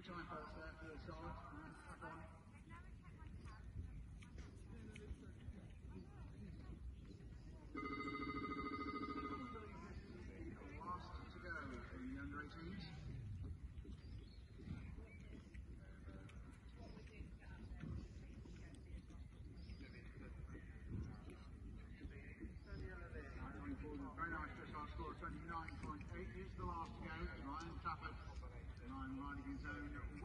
joined by his landlord, John, and Patron, zone.